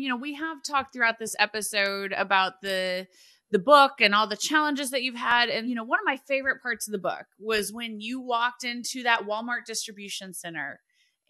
You know, we have talked throughout this episode about the the book and all the challenges that you've had. And you know, one of my favorite parts of the book was when you walked into that Walmart distribution center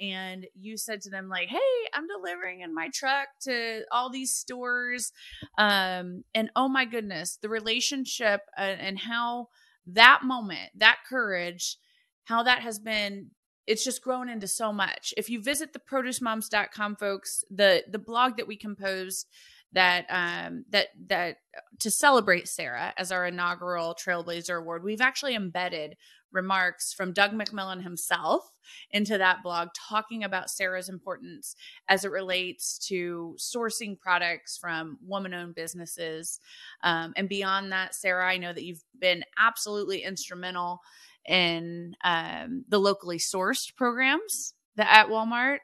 and you said to them like hey i'm delivering in my truck to all these stores. Um, and oh my goodness the relationship and, and how that moment that courage how that has been it's just grown into so much. If you visit the producemoms.com folks, the the blog that we composed that um that that to celebrate Sarah as our inaugural Trailblazer Award, we've actually embedded remarks from Doug McMillon himself into that blog talking about Sarah's importance as it relates to sourcing products from woman owned businesses. Um, and beyond that, Sarah, I know that you've been absolutely instrumental in um, the locally sourced programs that, at Walmart.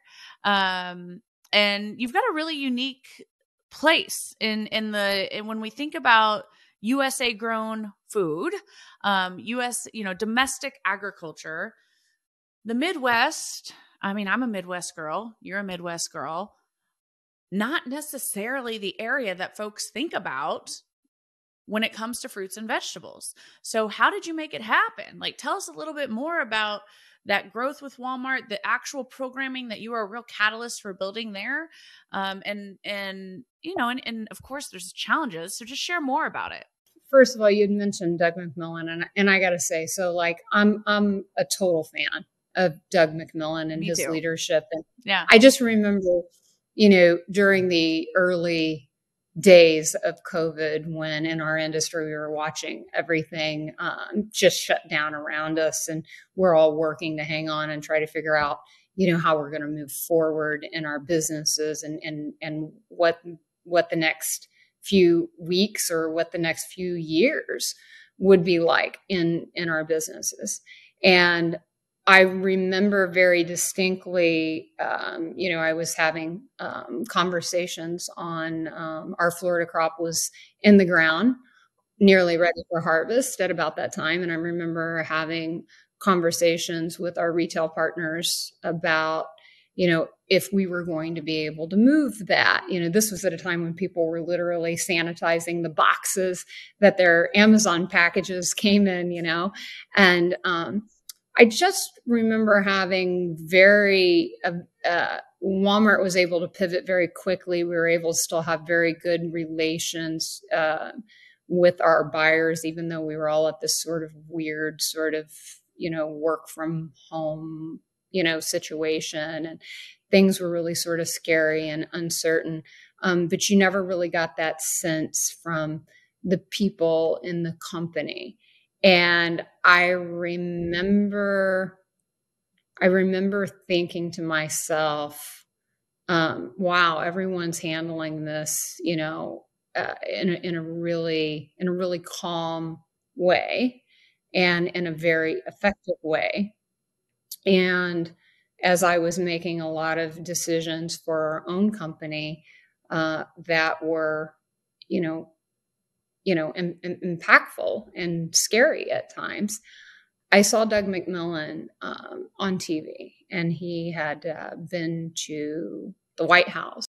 Um, and you've got a really unique place in in the when we think about USA grown food, um, US you know domestic agriculture. The Midwest. I mean, I'm a Midwest girl. You're a Midwest girl. Not necessarily the area that folks think about when it comes to fruits and vegetables. So, how did you make it happen? Like, tell us a little bit more about that growth with Walmart, the actual programming that you are a real catalyst for building there, um, and and you know, and, and of course, there's challenges. So, just share more about it. First of all, you'd mentioned Doug McMillon, and and I got to say, so like I'm I'm a total fan of Doug McMillon and Me his too. leadership, and Yeah. I just remember, you know, during the early days of COVID, when in our industry we were watching everything um, just shut down around us, and we're all working to hang on and try to figure out, you know, how we're going to move forward in our businesses and and and what what the next few weeks or what the next few years would be like in in our businesses. And I remember very distinctly, um, you know, I was having um, conversations on um, our Florida crop was in the ground, nearly ready for harvest at about that time. And I remember having conversations with our retail partners about, you know, if we were going to be able to move that. You know, this was at a time when people were literally sanitizing the boxes that their Amazon packages came in, you know, and, um, I just remember having very, uh, uh, Walmart was able to pivot very quickly. We were able to still have very good relations uh, with our buyers, even though we were all at this sort of weird, sort of, you know, work from home, you know, situation. And things were really sort of scary and uncertain. Um, but you never really got that sense from the people in the company. And I remember, I remember thinking to myself, um, wow, everyone's handling this, you know, uh, in, a, in a really, in a really calm way and in a very effective way. And as I was making a lot of decisions for our own company uh, that were, you know, you know, Im- Im- impactful and scary at times. I saw Doug McMillon um, on TV, and he had uh, been to the White House